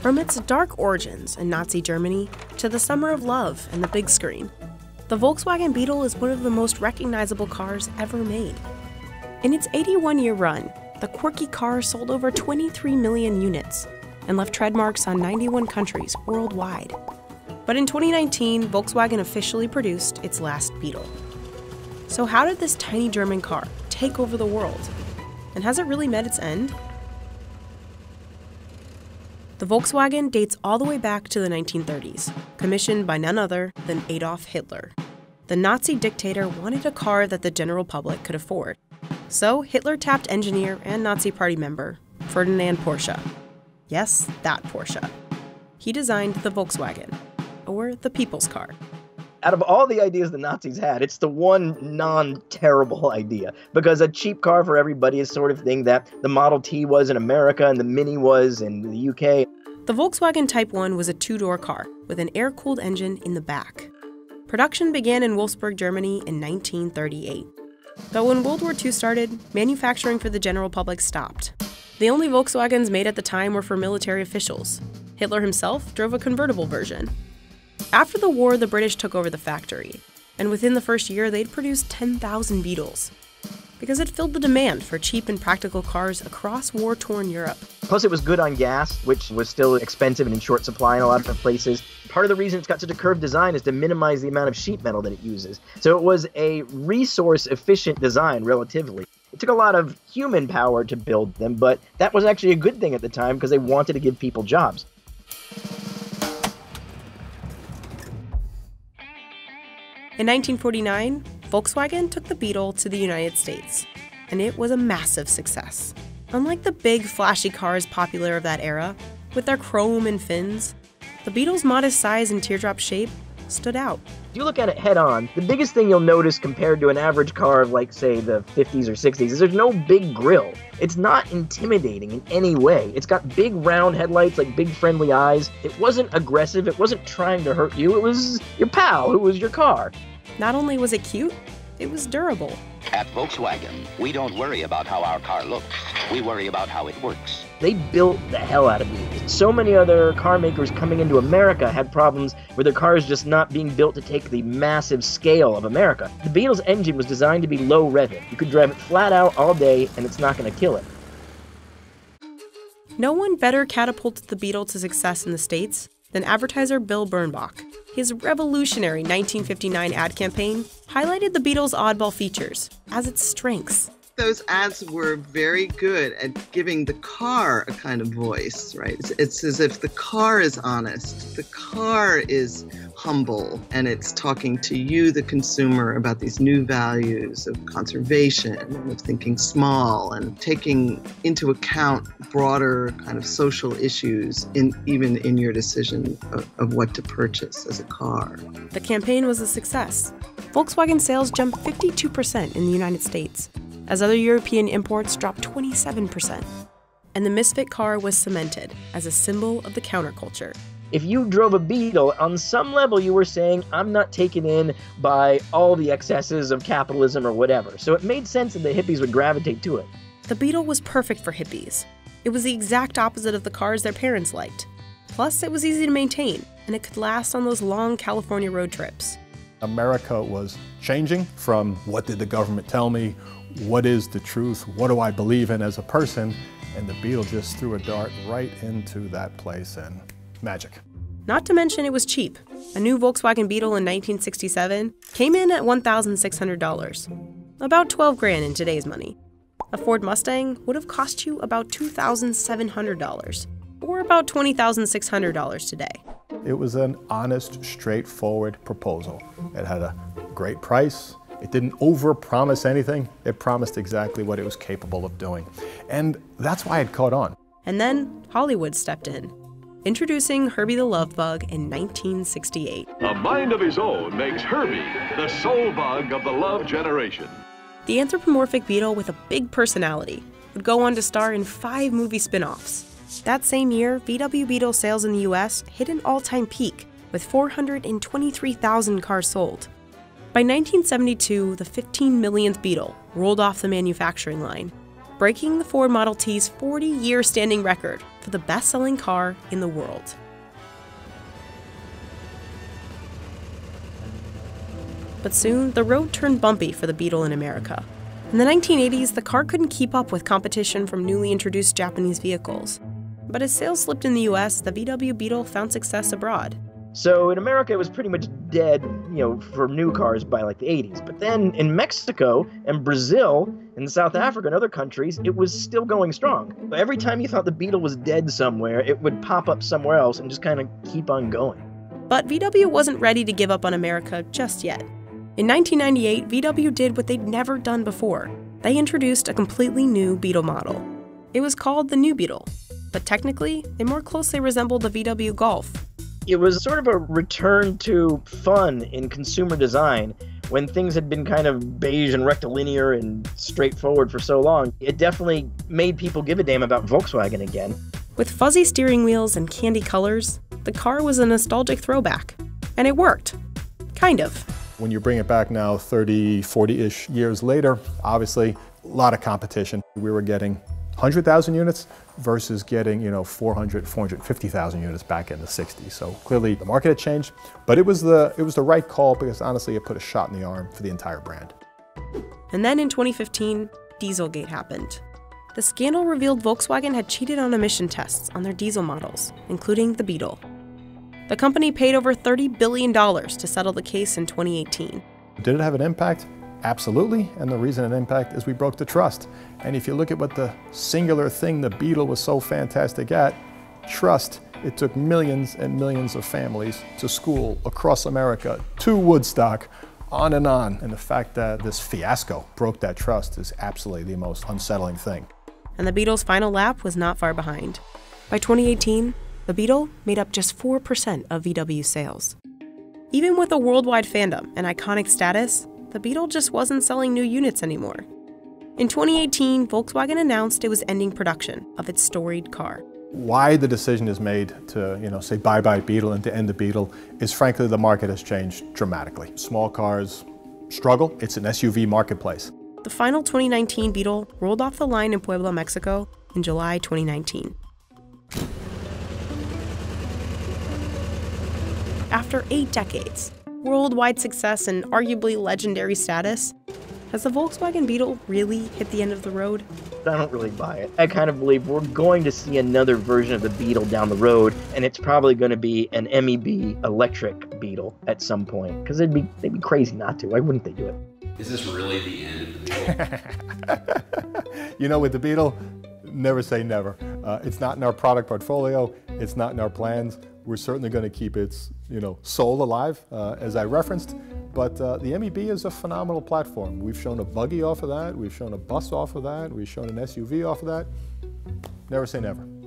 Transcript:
From its dark origins in Nazi Germany to the summer of love and the big screen, the Volkswagen Beetle is one of the most recognizable cars ever made. In its 81 year run, the quirky car sold over 23 million units and left trademarks on 91 countries worldwide. But in 2019, Volkswagen officially produced its last Beetle. So, how did this tiny German car take over the world? And has it really met its end? The Volkswagen dates all the way back to the 1930s, commissioned by none other than Adolf Hitler. The Nazi dictator wanted a car that the general public could afford. So Hitler tapped engineer and Nazi Party member Ferdinand Porsche. Yes, that Porsche. He designed the Volkswagen, or the people's car out of all the ideas the Nazis had, it's the one non terrible idea because a cheap car for everybody is sort of thing that the Model T was in America and the Mini was in the UK. The Volkswagen Type 1 was a two door car with an air cooled engine in the back. Production began in Wolfsburg, Germany in 1938. But when World War II started, manufacturing for the general public stopped. The only Volkswagens made at the time were for military officials. Hitler himself drove a convertible version, after the war, the British took over the factory, and within the first year, they'd produced 10,000 Beetles. Because it filled the demand for cheap and practical cars across war torn Europe. Plus, it was good on gas, which was still expensive and in short supply in a lot of places. Part of the reason it's got such a curved design is to minimize the amount of sheet metal that it uses. So it was a resource efficient design, relatively. It took a lot of human power to build them, but that was actually a good thing at the time because they wanted to give people jobs. In 1949, Volkswagen took the Beetle to the United States, and it was a massive success. Unlike the big, flashy cars popular of that era, with their chrome and fins, the Beetle's modest size and teardrop shape stood out. If you look at it head on, the biggest thing you'll notice compared to an average car of, like, say, the 50s or 60s is there's no big grill. It's not intimidating in any way. It's got big round headlights, like big friendly eyes. It wasn't aggressive, it wasn't trying to hurt you, it was your pal who was your car. Not only was it cute, it was durable. At Volkswagen, we don't worry about how our car looks. We worry about how it works. They built the hell out of these. So many other car makers coming into America had problems with their cars just not being built to take the massive scale of America. The Beetle's engine was designed to be low revving. You could drive it flat out all day and it's not going to kill it. No one better catapulted the Beetle to success in the States than advertiser Bill Bernbach. His revolutionary 1959 ad campaign highlighted the Beetle's oddball features as its strengths those ads were very good at giving the car a kind of voice, right? It's, it's, as if the car is honest, the car is humble, and it's talking to you, the consumer, about these new values of conservation and of thinking small and taking into account broader kind of social issues in even in your decision of, of what to purchase as a car. The campaign was a success. Volkswagen sales jumped 52% in the United States as other European imports dropped 27%. And the Misfit car was cemented as a symbol of the counterculture. If you drove a Beetle, on some level you were saying, I'm not taken in by all the excesses of capitalism or whatever. So it made sense that the hippies would gravitate to it. The Beetle was perfect for hippies. It was the exact opposite of the cars their parents liked. Plus, it was easy to maintain, and it could last on those long California road trips. America was changing from what did the government tell me, what is the truth, what do I believe in as a person, and the Beetle just threw a dart right into that place and magic. Not to mention it was cheap. A new Volkswagen Beetle in 1967 came in at $1,600, about 12 grand in today's money. A Ford Mustang would have cost you about $2,700, or about $20,600 today. It was an honest, straightforward proposal. It had a great price, it didn't overpromise anything. It promised exactly what it was capable of doing. And that's why it caught on. And then Hollywood stepped in, introducing Herbie the Love Bug in 1968. A mind of his own makes Herbie the soul bug of the love generation. The anthropomorphic beetle with a big personality would go on to star in five movie spin offs. That same year, VW Beetle sales in the US hit an all time peak with 423,000 cars sold. By 1972, the 15 millionth Beetle rolled off the manufacturing line, breaking the Ford Model T's 40 year standing record for the best selling car in the world. But soon, the road turned bumpy for the Beetle in America. In the 1980s, the car couldn't keep up with competition from newly introduced Japanese vehicles. But as sales slipped in the US, the VW Beetle found success abroad. So in America, it was pretty much dead, you know, for new cars by like the 80s. But then in Mexico and Brazil and South Africa and other countries, it was still going strong. Every time you thought the Beetle was dead somewhere, it would pop up somewhere else and just kind of keep on going. But VW wasn't ready to give up on America just yet. In 1998, VW did what they'd never done before. They introduced a completely new Beetle model. It was called the New Beetle, but technically, they more closely resembled the VW Golf. It was sort of a return to fun in consumer design when things had been kind of beige and rectilinear and straightforward for so long. It definitely made people give a damn about Volkswagen again. With fuzzy steering wheels and candy colors, the car was a nostalgic throwback. And it worked. Kind of. When you bring it back now 30, 40-ish years later, obviously a lot of competition. We were getting 100,000 units versus getting, you know, 400, 450,000 units back in the 60s. So clearly the market had changed, but it was the it was the right call because honestly it put a shot in the arm for the entire brand. And then in 2015, Dieselgate happened. The scandal revealed Volkswagen had cheated on emission tests on their diesel models, including the Beetle. The company paid over $30 billion to settle the case in 2018. Did it have an impact? Absolutely, and the reason it impact is we broke the trust. And if you look at what the singular thing the Beetle was so fantastic at, trust, it took millions and millions of families to school across America, to Woodstock, on and on. And the fact that this fiasco broke that trust is absolutely the most unsettling thing. And the Beetle's final lap was not far behind. By 2018, the Beetle made up just 4% of VW sales. Even with a worldwide fandom and iconic status, the Beetle just wasn't selling new units anymore. In 2018, Volkswagen announced it was ending production of its storied car. Why the decision is made to, you know, say bye-bye Beetle and to end the Beetle is frankly the market has changed dramatically. Small cars struggle. It's an SUV marketplace. The final 2019 Beetle rolled off the line in Puebla, Mexico in July 2019. After eight decades, worldwide success, and arguably legendary status, has the Volkswagen Beetle really hit the end of the road? I don't really buy it. I kind of believe we're going to see another version of the Beetle down the road, and it's probably going to be an MEB electric Beetle at some point. Because they'd be they'd be crazy not to. Why wouldn't they do it? Is this really the end of the Beetle? you know, with the Beetle, never say never. Uh, it's not in our product portfolio. It's not in our plans. We're certainly going to keep its, you know, soul alive, uh, as I referenced. But uh, the MEB is a phenomenal platform. We've shown a buggy off of that. We've shown a bus off of that. We've shown an SUV off of that. Never say never.